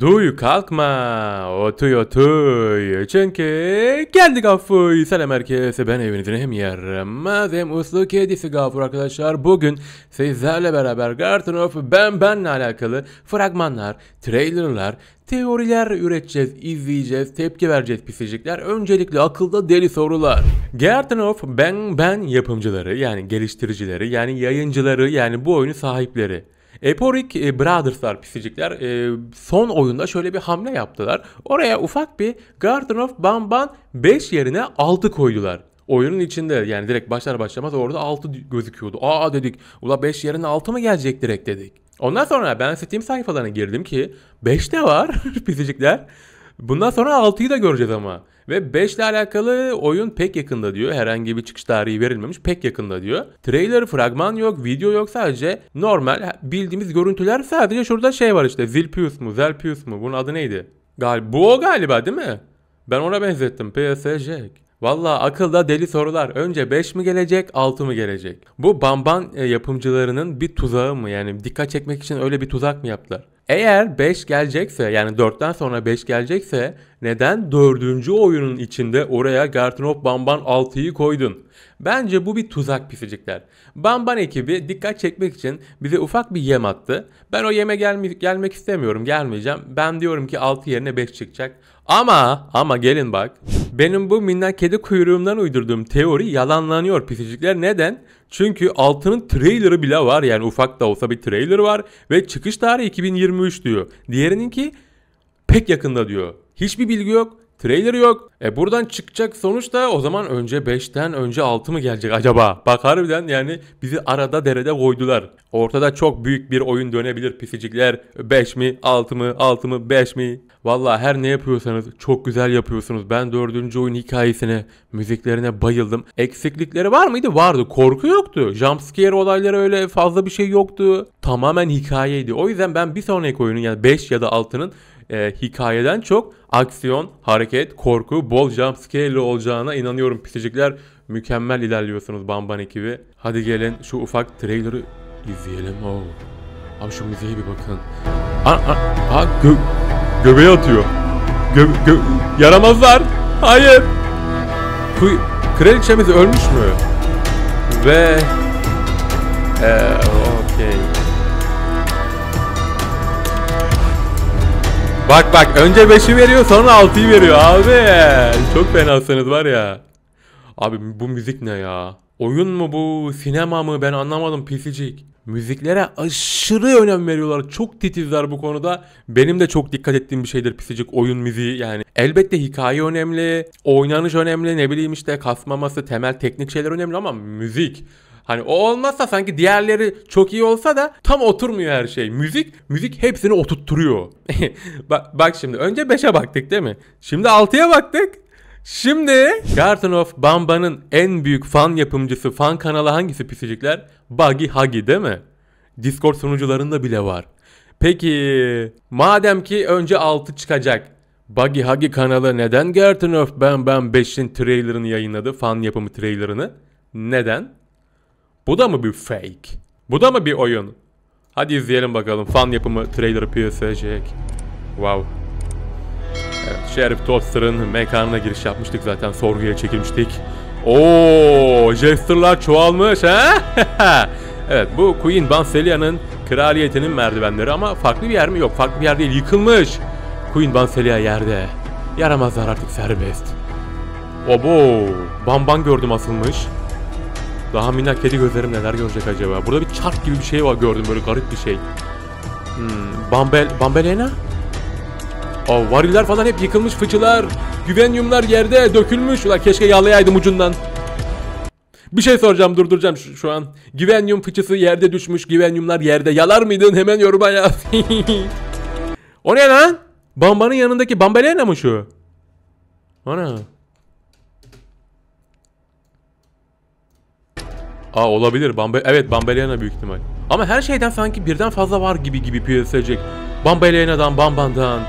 Duy kalkma otuy otuy çünkü geldik Gaffur selam herkese ben evinizin hem yarım madem uslu kedisi Gaffur arkadaşlar bugün sizlerle beraber Garden of Ben Ben'le alakalı fragmanlar, trailerlar, teoriler üreteceğiz, izleyeceğiz, tepki vereceğiz pisicikler. Öncelikle akılda deli sorular. Garden of Ben Ben yapımcıları yani geliştiricileri yani yayıncıları yani bu oyunu sahipleri. Eporik e, Brothers'lar pisicikler e, son oyunda şöyle bir hamle yaptılar. Oraya ufak bir Garden of Bamban 5 yerine 6 koydular. Oyunun içinde yani direkt başlar başlamaz orada 6 gözüküyordu. Aa dedik ula 5 yerine 6 mı gelecek direkt dedik. Ondan sonra ben Steam sayfalarına girdim ki 5 de var pisicikler. Bundan sonra 6'yı da göreceğiz ama. Ve 5 ile alakalı oyun pek yakında diyor. Herhangi bir çıkış tarihi verilmemiş pek yakında diyor. Trailer, fragman yok, video yok sadece normal bildiğimiz görüntüler sadece şurada şey var işte Zilpius mu, Zelpius mu bunun adı neydi? Gal bu o galiba değil mi? Ben ona benzettim PSG. Valla akılda deli sorular. Önce 5 mi gelecek 6 mı gelecek? Bu Bamban e, yapımcılarının bir tuzağı mı? Yani dikkat çekmek için öyle bir tuzak mı yaptılar? Eğer 5 gelecekse yani 4'ten sonra 5 gelecekse neden 4. oyunun içinde oraya Garten of Bamban 6'yı koydun? Bence bu bir tuzak pisicikler. Bamban ekibi dikkat çekmek için bize ufak bir yem attı. Ben o yeme gelme, gelmek istemiyorum gelmeyeceğim. Ben diyorum ki 6 yerine 5 çıkacak. Ama ama gelin bak. Benim bu minnak kedi kuyruğumdan uydurduğum teori yalanlanıyor pisicikler. Neden? Çünkü altının trailer'ı bile var yani ufak da olsa bir trailer var ve çıkış tarihi 2023 diyor. Diğerininki pek yakında diyor. Hiçbir bilgi yok. Trailer yok. E buradan çıkacak sonuç da o zaman önce 5'ten önce 6 mı gelecek acaba? Bak harbiden yani bizi arada derede koydular. Ortada çok büyük bir oyun dönebilir pisicikler. 5 mi 6 mı 6 mı 5 mi? Valla her ne yapıyorsanız çok güzel yapıyorsunuz. Ben dördüncü oyun hikayesine, müziklerine bayıldım. Eksiklikleri var mıydı? Vardı. Korku yoktu. Jumpscare olayları öyle fazla bir şey yoktu. Tamamen hikayeydi. O yüzden ben bir sonraki oyunun yani 5 ya da 6'nın e, hikayeden çok aksiyon, hareket, korku, bol jumpscare olacağına inanıyorum pisicikler. Mükemmel ilerliyorsunuz Bamban ekibi. Hadi gelin şu ufak trailer'ı izleyelim. Oo. Abi şu müziğe bir bakın. Aa, aa, aa gö göbeğe atıyor. Gö gö yaramazlar. Hayır. Kuy Kraliçemiz ölmüş mü? Ve... Ee, okey. Bak bak önce 5'i veriyor sonra 6'yı veriyor abi. Çok fenasınız var ya. Abi bu müzik ne ya? Oyun mu bu? Sinema mı? Ben anlamadım pisicik. Müziklere aşırı önem veriyorlar. Çok titizler bu konuda. Benim de çok dikkat ettiğim bir şeydir pisicik oyun müziği yani. Elbette hikaye önemli, oynanış önemli, ne bileyim işte kasmaması, temel teknik şeyler önemli ama müzik Hani o olmazsa sanki diğerleri çok iyi olsa da tam oturmuyor her şey. Müzik, müzik hepsini oturtturuyor. bak, bak şimdi önce 5'e baktık değil mi? Şimdi 6'ya baktık. Şimdi Garden of Bamba'nın en büyük fan yapımcısı, fan kanalı hangisi pisicikler? Buggy Huggy değil mi? Discord sunucularında bile var. Peki madem ki önce 6 çıkacak. Buggy Huggy kanalı neden Garden of Bam Bam 5'in trailerını yayınladı? Fan yapımı trailerını. Neden? Bu da mı bir fake? Bu da mı bir oyun? Hadi izleyelim bakalım. Fan yapımı trailer piyasaya Wow. Evet, Sheriff Toaster'ın mekanına giriş yapmıştık zaten. Sorguya çekilmiştik. Oo, Jester'lar çoğalmış ha? evet bu Queen Banselia'nın kraliyetinin merdivenleri ama farklı bir yer mi? Yok farklı bir yer değil yıkılmış. Queen Banselia yerde. Yaramazlar artık serbest. Obo, bamban gördüm asılmış. Daha minnak kedi gözlerim neler görecek acaba? Burada bir çark gibi bir şey var gördüm böyle garip bir şey. Hmm, Bambel, Bambelena? Oh, variller falan hep yıkılmış fıçılar. Güvenyumlar yerde dökülmüş. Ulan keşke yağlayaydım ucundan. Bir şey soracağım durduracağım şu, şu an. Güvenyum fıçısı yerde düşmüş. Güvenyumlar yerde. Yalar mıydın? Hemen yoruma ya. o ne lan? Bambanın yanındaki Bambelena mı şu? Ana. Aa olabilir. Bambe evet Bambelena büyük ihtimal. Ama her şeyden sanki birden fazla var gibi gibi piyasalayacak. Bambelena'dan, Bamban'dan.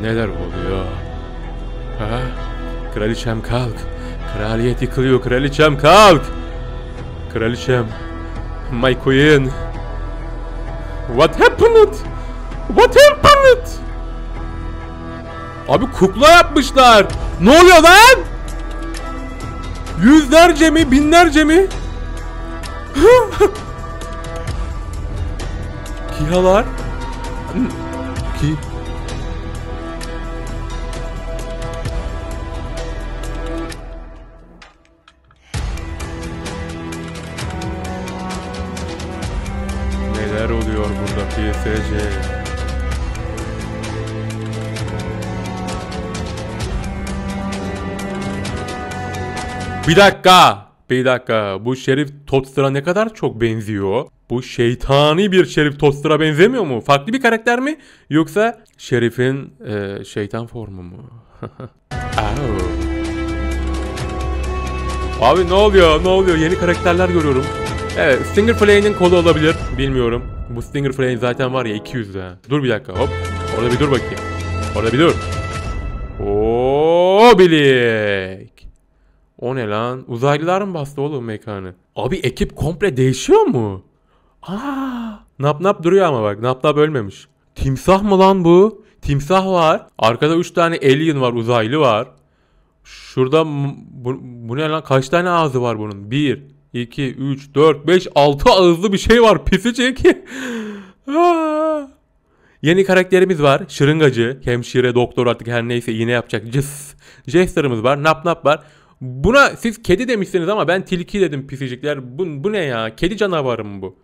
Neler oluyor? Ha? Kraliçem kalk. Kraliyet yıkılıyor. Kraliçem kalk. Kraliçem. My queen. What happened? What happened? Abi kukla yapmışlar. Ne oluyor lan? Yüzlerce mi, binlerce mi? Kihalar. Ki. Neler oluyor burada PSG? Bir dakika. Bir dakika. Bu Şerif Totster'a ne kadar çok benziyor. Bu şeytani bir Şerif Totster'a benzemiyor mu? Farklı bir karakter mi? Yoksa Şerif'in e, şeytan formu mu? Abi ne oluyor? Ne oluyor? Yeni karakterler görüyorum. Evet, Stinger Flay'nin kolu olabilir. Bilmiyorum. Bu Stinger Flay zaten var ya 200 de. Dur bir dakika. Hop. Orada bir dur bakayım. Orada bir dur. Oo bilek. O ne lan? Uzaylılar mı bastı oğlum mekanı? Abi ekip komple değişiyor mu? Aa, nap nap duruyor ama bak. Nap nap ölmemiş. Timsah mı lan bu? Timsah var. Arkada 3 tane alien var, uzaylı var. Şurada bu, bu ne lan? Kaç tane ağzı var bunun? 1, 2, 3, 4, 5, 6 ağızlı bir şey var. Pisicik. Yeni karakterimiz var. Şırıngacı, hemşire, doktor artık her neyse iğne yapacak. Cıs. Jester'ımız var. Nap nap var. Buna siz kedi demişsiniz ama ben tilki dedim pisicikler. Bu, bu ne ya? Kedi canavarı mı bu?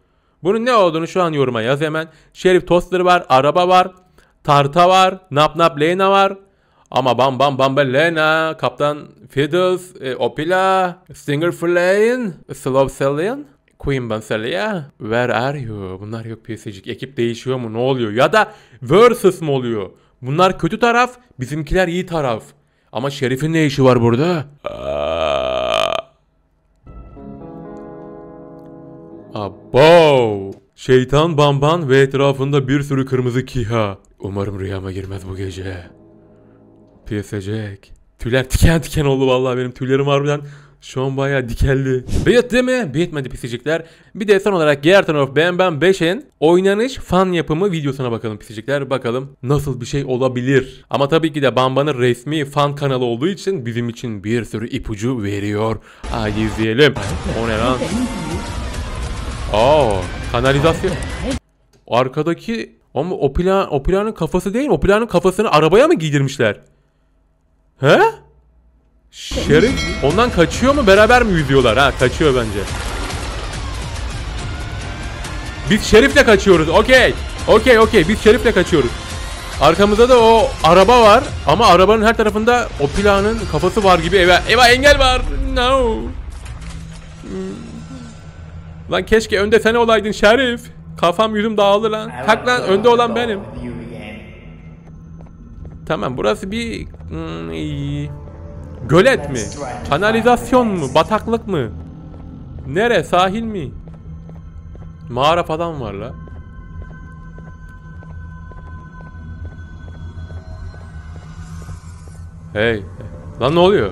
Bunun ne olduğunu şu an yoruma yaz hemen. Şerif Toaster var, araba var, tarta var, nap nap Lena var. Ama bam bam bam Lena, Kaptan Fiddles, e, Opila, Stinger Flame, Slow Stallion, Queen Bansalia, Where are you? Bunlar yok PSC'cik. Ekip değişiyor mu? Ne oluyor? Ya da versus mu oluyor? Bunlar kötü taraf, bizimkiler iyi taraf. Ama Şerif'in ne işi var burada? Abo! Şeytan Bamban ve etrafında bir sürü kırmızı kiha. Umarım rüyama girmez bu gece. Piyasacak. Tüyler diken diken oldu vallahi benim tüylerim harbiden şu an bayağı dikeldi. Bitti mi? Bitmedi pisicikler. Bir de son olarak Gerton of Ben Ben 5'in oynanış fan yapımı videosuna bakalım pisicikler. Bakalım nasıl bir şey olabilir. Ama tabii ki de Bamba'nın resmi fan kanalı olduğu için bizim için bir sürü ipucu veriyor. Hadi izleyelim. O ne lan? Aa, kanalizasyon. Arkadaki ama o plan o planın kafası değil mi? O planın kafasını arabaya mı giydirmişler? He? Şerif ondan kaçıyor mu? Beraber mi yüzüyorlar? Ha kaçıyor bence. Biz Şerif'le kaçıyoruz. Okey. Okey okey. Biz Şerif'le kaçıyoruz. Arkamızda da o araba var ama arabanın her tarafında o planın kafası var gibi. Eyvah, eyvah engel var. No. Lan keşke önde sen olaydın Şerif. Kafam yüzüm dağıldı lan. Kalk lan önde olan benim. Tamam burası bir hmm, iyi. Gölet mi? Kanalizasyon mu? Bataklık mı? Nere? Sahil mi? Mağara falan var la. Hey. Lan ne oluyor?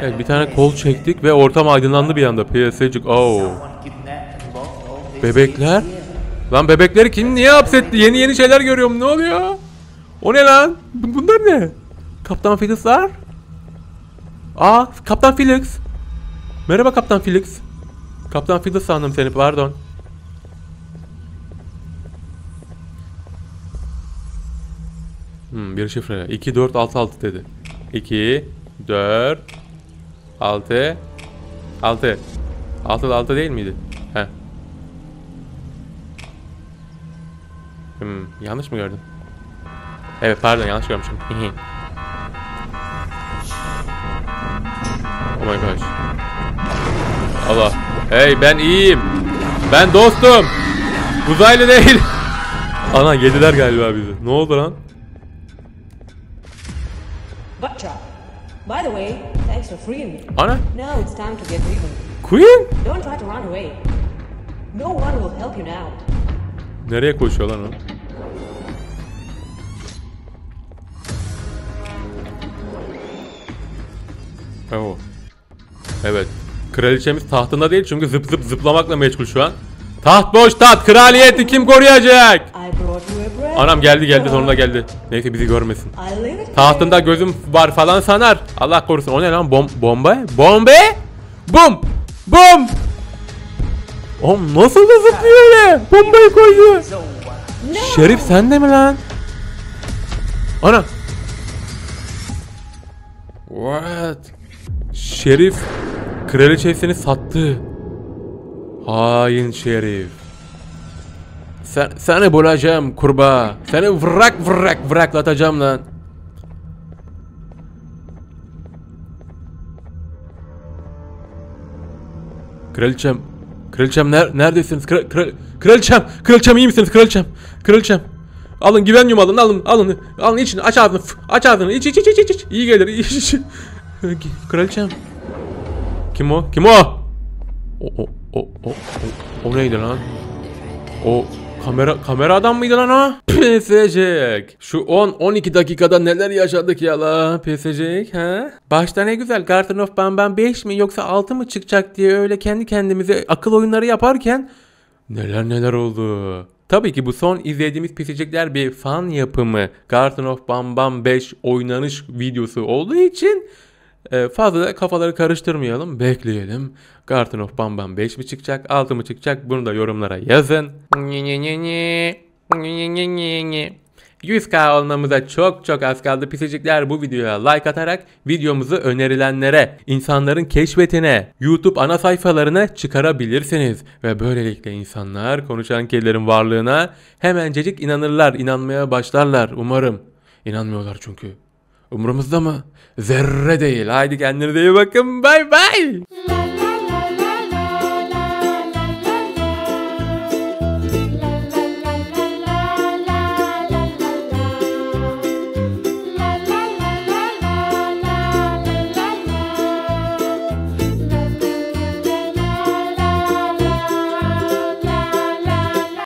Evet bir tane kol çektik ve ortam aydınlandı bir anda. PS'cik. Oh. Bebekler? Lan bebekleri kim niye hapsetti? Yeni yeni şeyler görüyorum. Ne oluyor? O ne lan? Bu- Bunlar ne? Kaptan Felix'lar? Aa, Kaptan Felix. Merhaba Kaptan Felix. Kaptan Felix sandım seni, pardon. Hmm, bir şifre. 2 4 6 6 dedi. 2 4 6 6 6 6 değil miydi? He. Hmm, yanlış mı gördüm? Evet pardon yanlış görmüşüm. oh my gosh. Allah. Hey ben iyiyim. Ben dostum. Uzaylı değil. Ana yediler galiba bizi. Ne oldu lan? By the way, thanks for freeing me. Ana. Now it's time to get even. Queen? Don't try to run away. No one will help you now. Nereye koşuyor lan o? Oh. Evet. Kraliçemiz tahtında değil çünkü zıp zıp zıplamakla meşgul şu an. Taht boş taht. Kraliyeti kim koruyacak? Anam geldi geldi sonunda geldi. Neyse bizi görmesin. Tahtında gözüm var falan sanar. Allah korusun. O ne lan? Bom bomba? Bombe? Bum! Bum! Oğlum nasıl da zıplıyor öyle? Bombayı koydu. Şerif sen de mi lan? Ana. What? Şerif kraliçesini sattı. Hain Şerif. Sen, seni bulacağım kurbağa. Seni vrak vrak vraklatacağım lan. Kraliçem. Kraliçem ner neredesiniz? Kral, kral, kraliçem. Kraliçem iyi misiniz? Kraliçem. Kraliçem. Alın güvenyum alın alın alın. Alın için aç ağzını. Aç ağzını. İç iç iç iç iç. İyi gelir. iç. Kraliçem. Kim o? Kim o? O o o o o, o neydi lan? O kamera kamera adam mıydı lan o? Pesecek. Şu 10-12 dakikada neler yaşadık ya la Pesecek ha? Başta ne güzel Garden of Banban 5 mi yoksa 6 mı çıkacak diye öyle kendi kendimize akıl oyunları yaparken neler neler oldu. Tabii ki bu son izlediğimiz pisicikler bir fan yapımı Garden of Bam 5 oynanış videosu olduğu için e, fazla da kafaları karıştırmayalım, bekleyelim. Garden of Bam 5 mi çıkacak, 6 mı çıkacak bunu da yorumlara yazın. 100k olmamıza çok çok az kaldı pisicikler bu videoya like atarak videomuzu önerilenlere, insanların keşfetine, YouTube ana sayfalarına çıkarabilirsiniz. Ve böylelikle insanlar konuşan kedilerin varlığına hemencecik inanırlar, inanmaya başlarlar umarım. İnanmıyorlar çünkü. Umurumuzda mı? Zerre değil. Haydi kendinize iyi bakın. Bay bay.